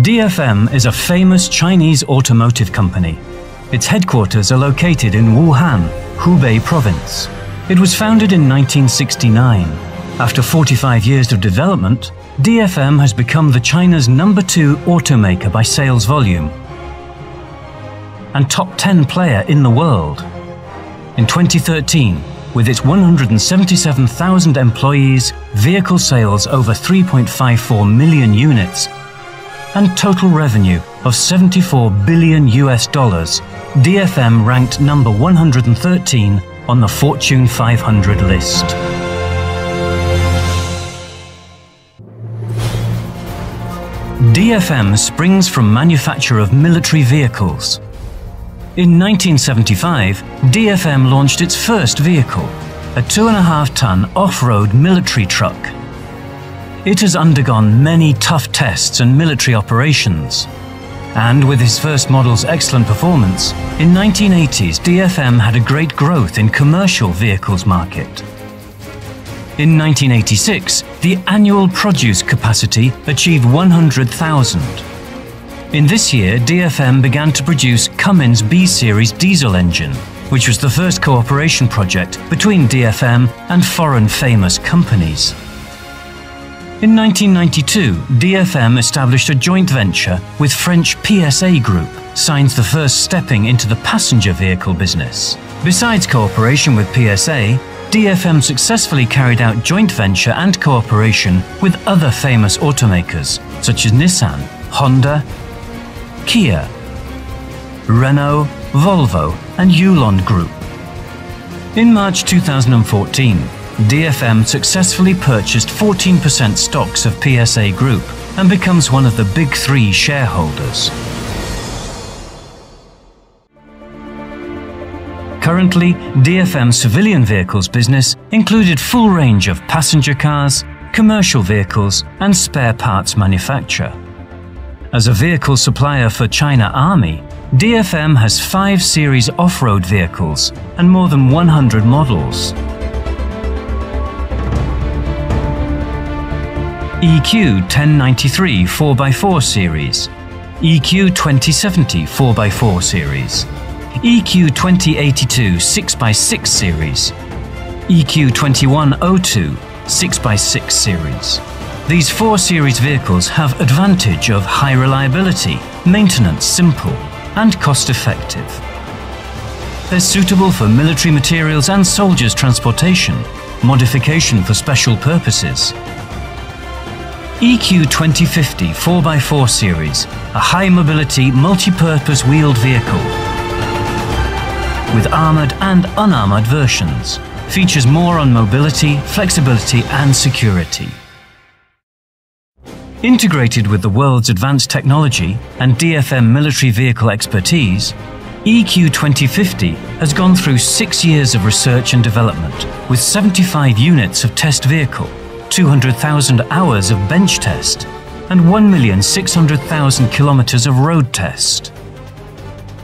DFM is a famous Chinese automotive company. Its headquarters are located in Wuhan, Hubei province. It was founded in 1969. After 45 years of development, DFM has become the China's number two automaker by sales volume and top 10 player in the world. In 2013, with its 177,000 employees, vehicle sales over 3.54 million units, and total revenue of 74 billion US dollars, DFM ranked number 113 on the Fortune 500 list. DFM springs from manufacture of military vehicles. In 1975, DFM launched its first vehicle, a two and a half ton off-road military truck. It has undergone many tough tests and military operations. And with his first model's excellent performance, in 1980s DFM had a great growth in commercial vehicles market. In 1986, the annual produce capacity achieved 100,000. In this year, DFM began to produce Cummins B-Series diesel engine, which was the first cooperation project between DFM and foreign famous companies. In 1992, DFM established a joint venture with French PSA Group, signs the first stepping into the passenger vehicle business. Besides cooperation with PSA, DFM successfully carried out joint venture and cooperation with other famous automakers such as Nissan, Honda, Kia, Renault, Volvo, and Yulon Group. In March 2014, DFM successfully purchased 14% stocks of PSA Group and becomes one of the big three shareholders. Currently, DFM civilian vehicles business included full range of passenger cars, commercial vehicles, and spare parts manufacture. As a vehicle supplier for China Army, DFM has five series off-road vehicles and more than 100 models. EQ 1093 4x4 series, EQ 2070 4x4 series, EQ 2082 6x6 series, EQ 2102 6x6 series. These 4 Series vehicles have advantage of high reliability, maintenance simple, and cost effective. They're suitable for military materials and soldiers transportation, modification for special purposes. EQ 2050 4x4 Series, a high mobility multi-purpose wheeled vehicle with armoured and unarmoured versions. Features more on mobility, flexibility and security. Integrated with the world's advanced technology and DFM military vehicle expertise, EQ 2050 has gone through six years of research and development with 75 units of test vehicle, 200,000 hours of bench test, and 1,600,000 kilometers of road test.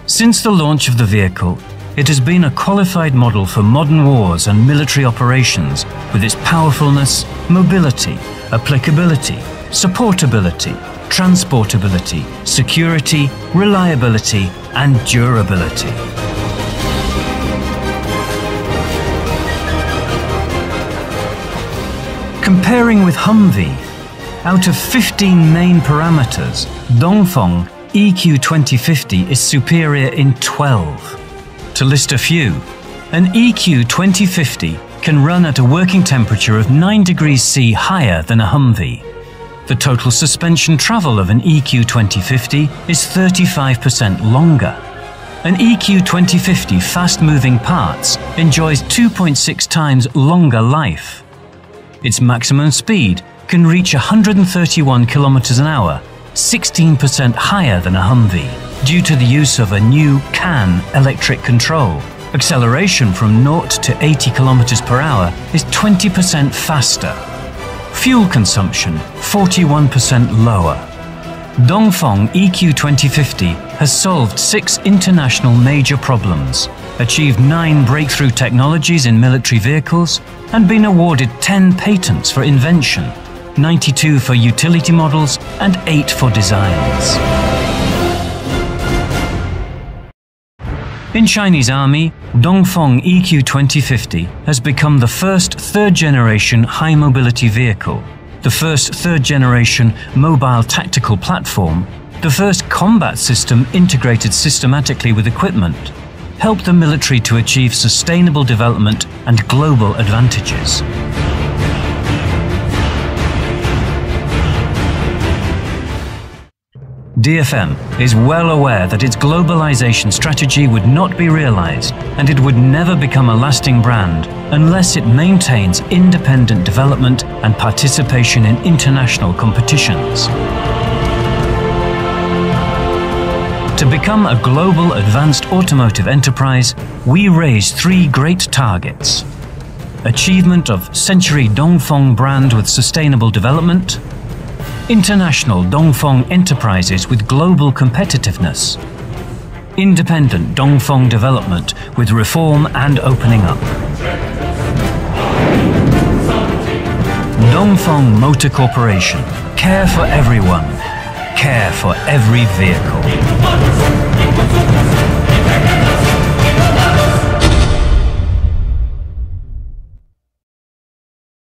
Since the launch of the vehicle, it has been a qualified model for modern wars and military operations with its powerfulness, mobility, applicability, supportability, transportability, security, reliability, and durability. Comparing with Humvee, out of 15 main parameters, Dongfeng EQ 2050 is superior in 12. To list a few, an EQ 2050 can run at a working temperature of 9 degrees C higher than a Humvee. The total suspension travel of an EQ 2050 is 35% longer. An EQ 2050 fast-moving parts enjoys 2.6 times longer life. Its maximum speed can reach 131 km an hour, 16% higher than a Humvee due to the use of a new CAN electric control. Acceleration from 0 to 80 km per hour is 20% faster. Fuel consumption 41% lower. Dongfeng EQ 2050 has solved six international major problems, achieved nine breakthrough technologies in military vehicles, and been awarded 10 patents for invention. 92 for utility models, and 8 for designs. In Chinese Army, Dongfeng EQ 2050 has become the first third-generation high-mobility vehicle, the first third-generation mobile tactical platform, the first combat system integrated systematically with equipment, help the military to achieve sustainable development and global advantages. DFM is well aware that its globalization strategy would not be realized and it would never become a lasting brand unless it maintains independent development and participation in international competitions. To become a global advanced automotive enterprise, we raise three great targets. Achievement of Century Dongfeng brand with sustainable development, International Dongfeng enterprises with global competitiveness. Independent Dongfeng development with reform and opening up. Dongfeng Motor Corporation. Care for everyone. Care for every vehicle.